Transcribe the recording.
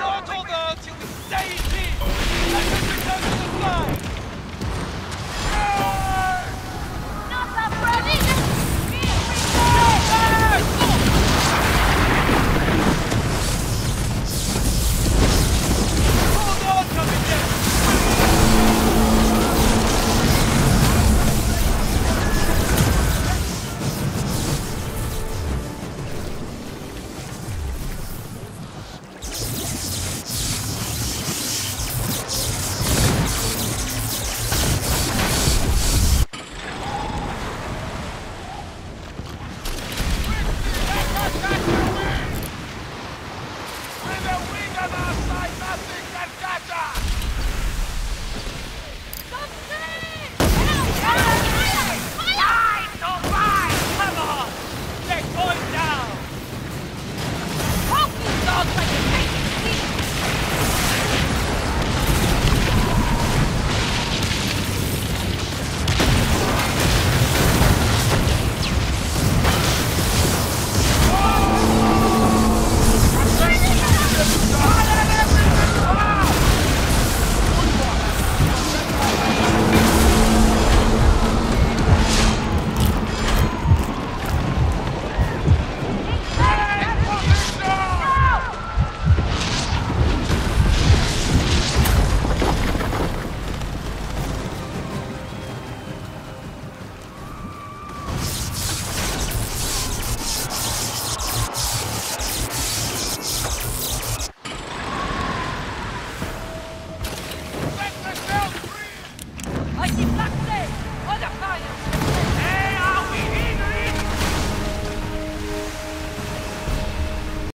Launch all those till we save me! And then return to the flag! Come outside, nothing can catch us!